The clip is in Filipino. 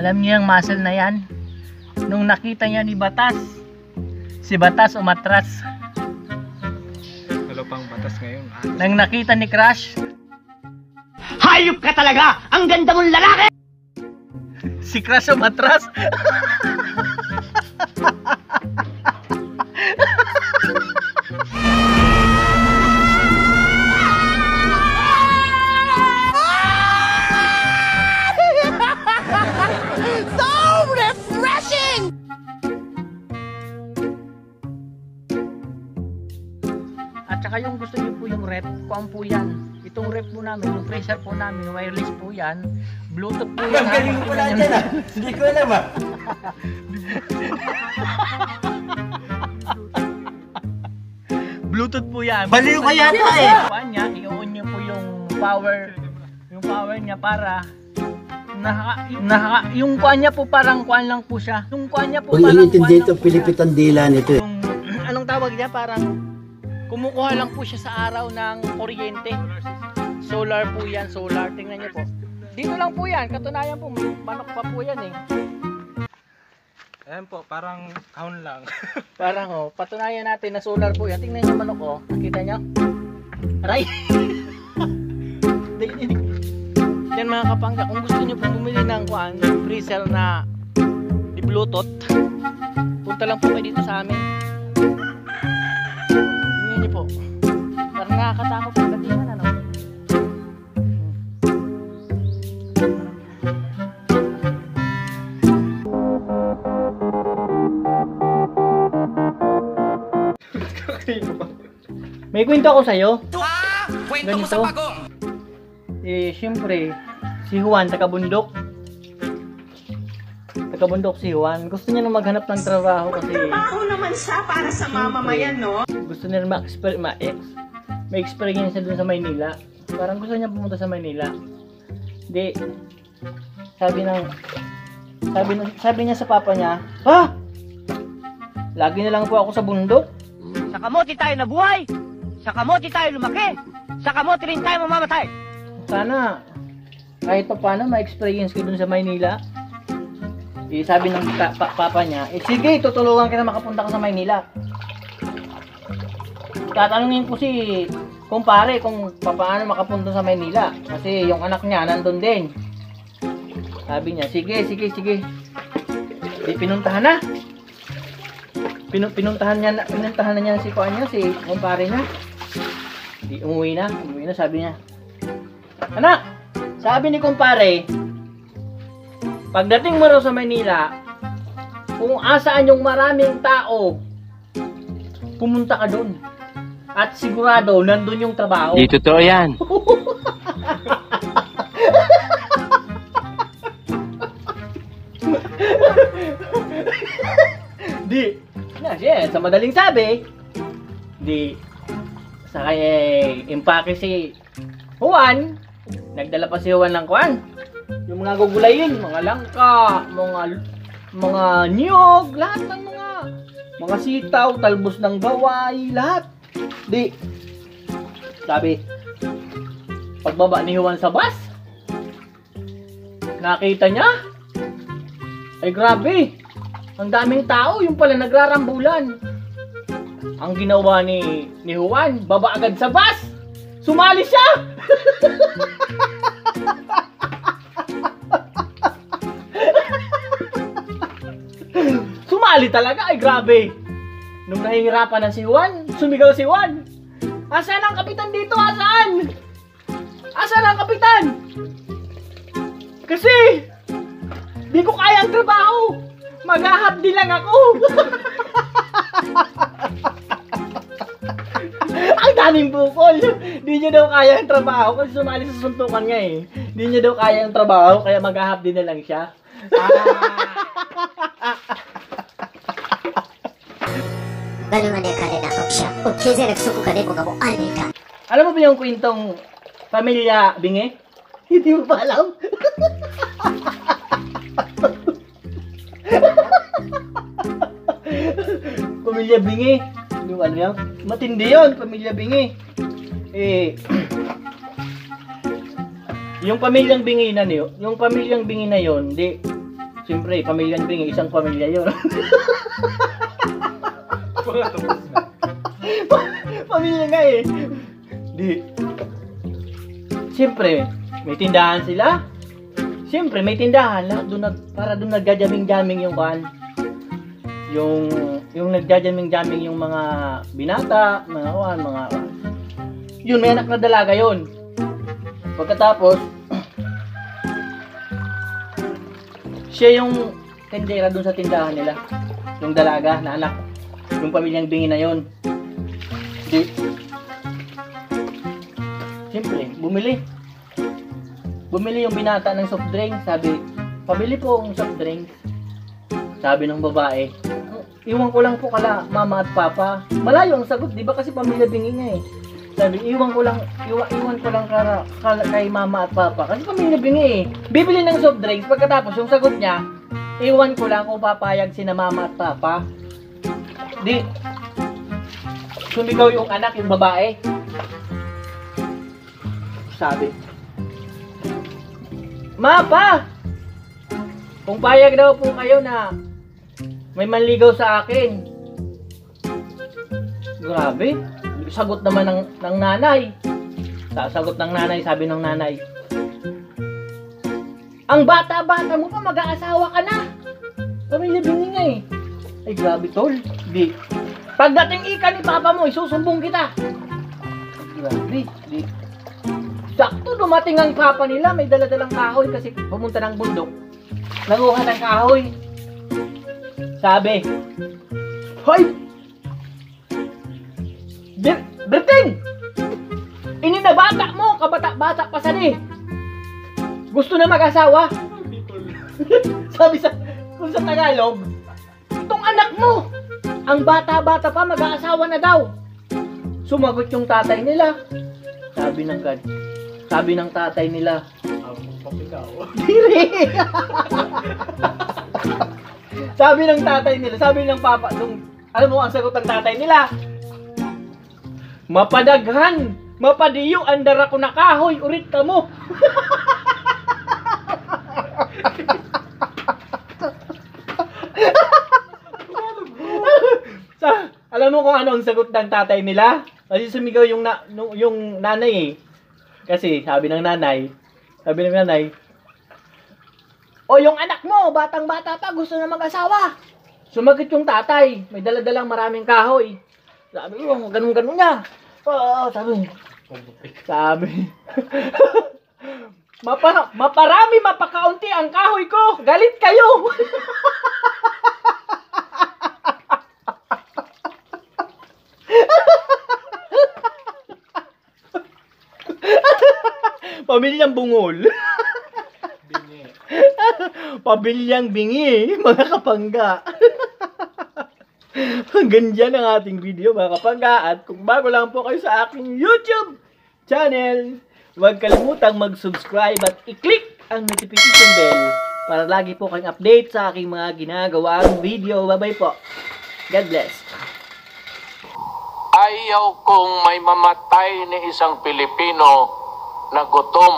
Alam niyo yung muscle na yan? Nung nakita niya ni Batas, si Batas umatras. Wala pang batas ngayon. Nang nakita ni Crush, Hayop ka talaga! Ang ganda mong lalaki! si Crush umatras. kuan po yan. Itong rep po namin, yung pressure po namin, wireless po yan. Bluetooth po yan. Ang galing mo dyan ah. Hindi ko alam ah. Bluetooth po yan. Baliw ka yata eh. Kuan niya, i-on niyo po yung power, yung power niya para naka, naka, yung kuan niya po parang kuan lang po siya. Yung kuan niya po Kung parang kuan lang po pilipit siya. ang dila nito eh. Yung, anong tawag niya? Parang kumukuha lang po siya sa araw ng kuryente. Solar po yan, solar. Tingnan niyo po. Dito lang po yan. Katunayan po, manok pa po yan eh. Ayan po, parang kahon lang. Parang oh, patunayan natin na solar po yan. Tingnan niyo manok oh. Nakita niyo? Aray! Yan mga kapangga, kung gusto niyo po bumili ng kuan, freezer na di Bluetooth, punta lang po kayo dito sa amin. Kwento ako sa'yo. Kwento mo Ganito? sa pagong! Eh, syempre, si Juan, taga-bundok. Taga-bundok si Juan. Gusto niya na maghanap ng trabaho kasi Trabaho naman siya para sa mamamayan, no? gusto niya na ma-exper- ma-ex. May experience siya dun sa Maynila. Parang gusto niya pumunta sa Maynila. Di, sabi ng, sabi, ng, sabi niya sa papa niya, Ha? Lagi na lang po ako sa bundok. Sa kamote tayo nabuhay! Sa kamote tayo lumaki! Sa kamote rin tayo mamamatay! sana kahit pa paano ma-experience ko dun sa Maynila. Eh, sabi ng ta- pa- papa niya, eh sige, tutulungan kita makapunta ka sa Maynila. Tatanungin ko si kumpare kung paano makapunta sa Maynila. Kasi yung anak niya nandun din. Sabi niya, sige, sige, sige. Di pinuntahan na. Pinu- pinuntahan niya na, pinuntahan na niya si kuan niya, si kumpare niya. Di umuwi na, umuwi na, sabi niya, Anak, sabi ni kumpare, pagdating mo raw sa Maynila, kung asaan yung maraming tao, pumunta ka doon. At sigurado, nandun yung trabaho. Di totoo yan. Di, na siya, sa madaling sabi, di, sa kaya impake si Juan, nagdala pa si Juan ng kwan. Yung mga gugulayin, mga langka, mga mga niyog, lahat ng mga mga sitaw, talbos ng gaway, lahat. Di, sabi, pagbaba ni Juan sa bus, nakita niya, ay grabe, ang daming tao, yung pala nagrarambulan. Ang ginawa ni ni Juan, baba agad sa bus. Sumali siya. Sumali talaga, ay grabe. Nung nahihirapan na si Juan, sumigaw si Juan. Asan ang kapitan dito? Asan? Asan ang kapitan? Kasi, di ko kaya ang trabaho. Maghahapdi lang ako. daming bukol. Hindi niya daw kaya ang trabaho. Kasi sumali sa suntukan niya eh. Hindi niya daw kaya ang trabaho, kaya maghahap din na lang siya. Ah. Ganumane kare na opsya. O kezerak suku ka neko mo ani ka. Alam mo ba yung kwentong pamilya bingi? Hindi mo pa alam? pamilya bingi. Yung ano yan? Matindi yun, pamilya bingi. Eh, yung pamilyang bingi na niyo, yung pamilyang bingi na yon, di, Siyempre, pamilyang bingi, isang pamilya na. pamilya nga eh. Di. Siyempre, may tindahan sila. Siyempre, may tindahan. Lahat doon para doon nagjajaming-jaming yung kan. Yung, yung nagjajaming-jaming yung mga binata, mga kan, mga Yun, may anak na dalaga yun. Pagkatapos, siya yung tendera doon sa tindahan nila. Yung dalaga na anak. Yung pamilyang bingi na yun. Di. Siyempre, bumili. Bumili yung binata ng soft drink. Sabi, pabili po ng soft drink. Sabi ng babae, iwan ko lang po kala mama at papa. Malayo ang sagot, di ba kasi pamilya bingi nga eh. Sabi, iwan ko lang, iwan, iwan ko lang kala, kala, kay mama at papa. Kasi pamilya bingi eh. Bibili ng soft drinks, pagkatapos yung sagot niya, iwan ko lang kung papayag si na mama at papa. Di, sumigaw yung anak, yung babae. Sabi, Ma, pa! Kung payag daw po kayo na may manligaw sa akin. Grabe. Sagot naman ng, ng nanay. Sasagot ng nanay, sabi ng nanay. Ang bata-bata mo pa, mag-aasawa ka na. Pamilya bingi nga eh. Ay, grabe tol. Di. Pagdating ika ni papa mo, isusumbong kita. Grabe. Di. Sakto dumating ang papa nila, may daladalang kahoy kasi pumunta ng bundok. Nanguha ng kahoy. Sabi, Hoy! Bir Berting! Ini na bata mo, kabata-bata pa sa ni. Gusto na mag-asawa. Sabi sa, kung sa Tagalog, itong anak mo, ang bata-bata pa mag-aasawa na daw. Sumagot yung tatay nila. Sabi ng kad, sabi ng tatay nila, Diri! sabi ng tatay nila, sabi ng papa, nung, alam mo ang sagot ng tatay nila, Mapadaghan, mapadiyo, andara ko na kahoy, urit ka mo. Sa, alam mo kung ano ang sagot ng tatay nila? Kasi sumigaw yung, na, yung nanay eh. Kasi sabi ng nanay, sabi ng nanay, O yung anak mo, batang bata pa, gusto na mag-asawa. Sumagot yung tatay, may daladalang maraming kahoy. Sabi ko, ganun-ganun niya. Oo, sabi. Sabi. Mapa, maparami, mapakaunti ang kahoy ko. Galit kayo. Pamilyang bungol. Bingi. Pamilyang bingi, mga kapangga. Hanggang dyan ang ating video mga kapangga at kung bago lang po kayo sa aking YouTube channel, huwag kalimutang mag-subscribe at i-click ang notification bell para lagi po kayong update sa aking mga ginagawang video. Bye-bye po. God bless. Ayaw kong may mamatay na isang Pilipino na gutom.